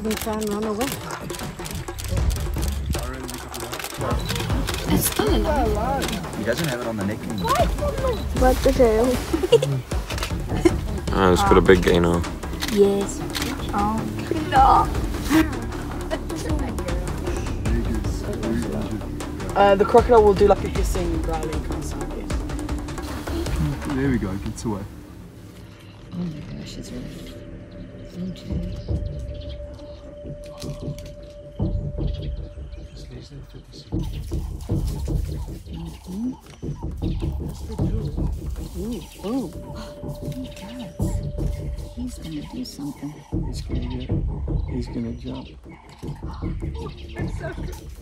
them try and run away. It's still alive. He doesn't have it on the neck anymore. What the hell? Ah, it's got a big gain on. Yes. Oh. Uh, the crocodile will do like a hissing, growling kind of sound. There we go, gets away. Oh my gosh, it's really huge. He's gonna do something. He's gonna get, he's gonna jump. Nature. 哇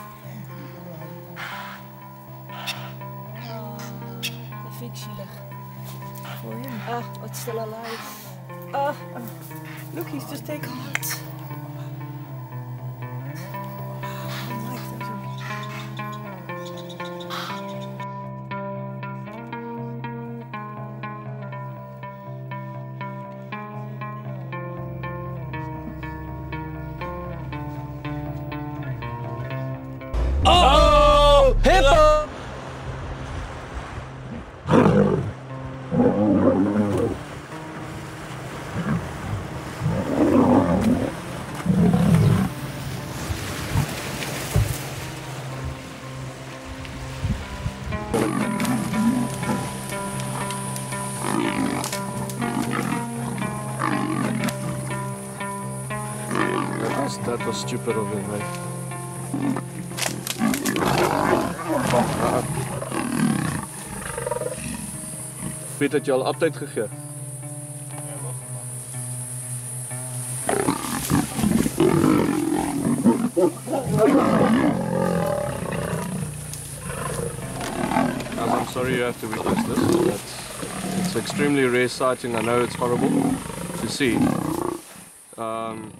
vind ik zielig. Voor hem. Ah, it's still alive. Ah, ah. look, he's just taken heart. Oh! That's stupid of me, mate. Piet, het je al update gegee? Guys, I'm sorry you have to witness this. That's, it's extremely rare sighting. I know it's horrible to see. Um,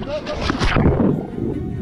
Não, não, não.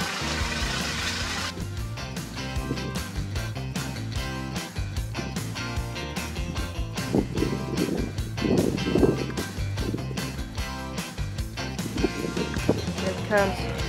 Here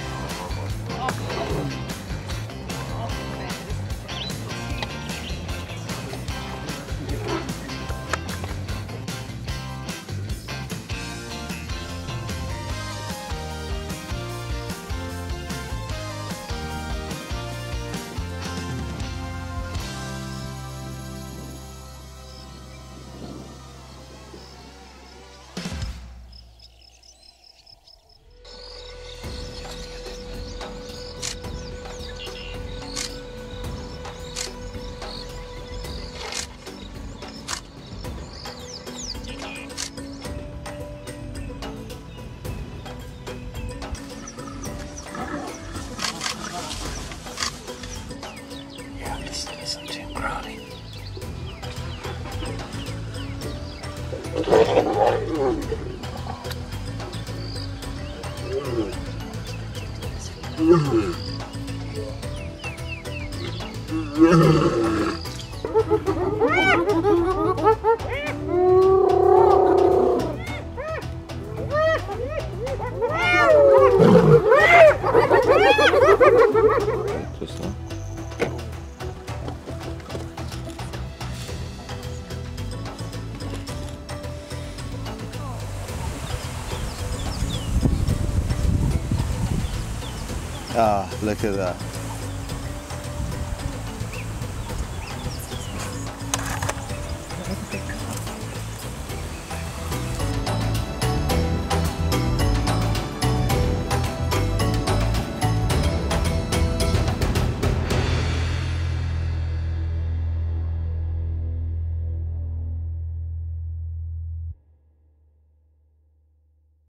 Just Ah, look at that.